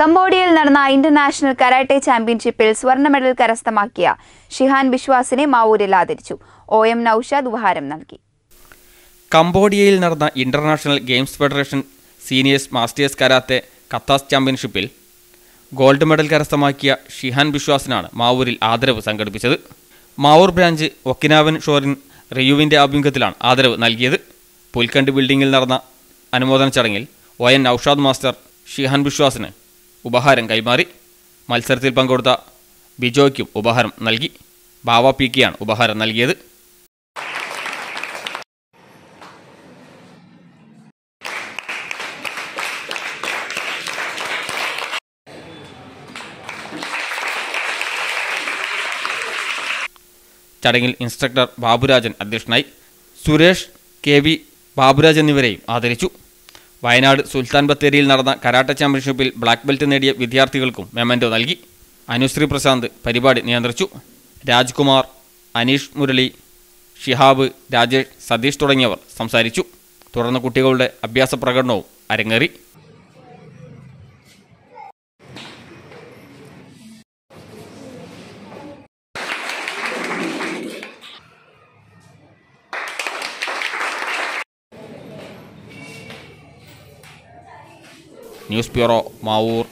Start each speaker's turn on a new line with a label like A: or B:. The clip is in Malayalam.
A: കംബോഡിയയിൽ നടന്ന ഇന്റർനാഷണൽ കരാട്ടെ ചാമ്പ്യൻഷിപ്പിൽ സ്വർണ മെഡൽ കരസ്ഥമാക്കിയ ഷിഹാൻ ബിശ്വാസിനെ മാവൂരിൽ ആദരിച്ചു. ഒ എം നൌഷാദ് ഉപഹാരം നൽകി.
B: കംബോഡിയയിൽ നടന്ന international games federation seniors masters karate katas ചാമ്പ്യൻഷിപ്പിൽ ഗോൾഡ് മെഡൽ കരസ്ഥമാക്കിയ ഷിഹാൻ ബിശ്വാസിനാണ് മാവൂരിൽ ആദരവ് സംഘടിപ്പിച്ചത്. മാവൂർ ബ്രാഞ്ച് ഒക്കിനാവൻ ഷോറിൻ റിയുവിന്റെ ആഭിമുഖ്യത്തിലാണ് ആദരവ് നൽകിയത്. പുൽക്കണ്ട് ബിൽഡിംഗിൽ നടന്ന അനുമോദന ചടങ്ങിൽ O N Naushad master shihan ബിശ്വാസിന് ഉപഹാരം കൈമാറി. മത്സരത്തിൽ പങ്കെടുത്ത ബിജോയ്ക്കും ഉപഹാരം നൽകി. ബാവ പി കെയാണ് ഉപഹാരം നൽകിയത്. ചടങ്ങിൽ ഇൻസ്ട്രക്ടർ ബാബുരാജൻ അധ്യക്ഷനായി. സുരേഷ് കെ വി ബാബുരാജ് എന്നിവരെയും ആദരിച്ചു. വയനാട് സുൽത്താൻ ബത്തേരിയിൽ നടന്ന കരാട്ട ചാമ്പ്യൻഷിപ്പിൽ ബ്ലാക്ക് ബെൽറ്റ് നേടിയ വിദ്യാർത്ഥികൾക്കും മെമന്റോ നൽകി. അനുശ്രീ പ്രശാന്ത് പരിപാടി നിയന്ത്രിച്ചു. രാജ്കുമാർ അനീഷ് മുരളി ഷിഹാബ് രാജേഷ് സതീഷ് തുടങ്ങിയവർ സംസാരിച്ചു. തുടർന്ന് കുട്ടികളുടെ അഭ്യാസ പ്രകടനവും അരങ്ങേറി. News bureau Mavoor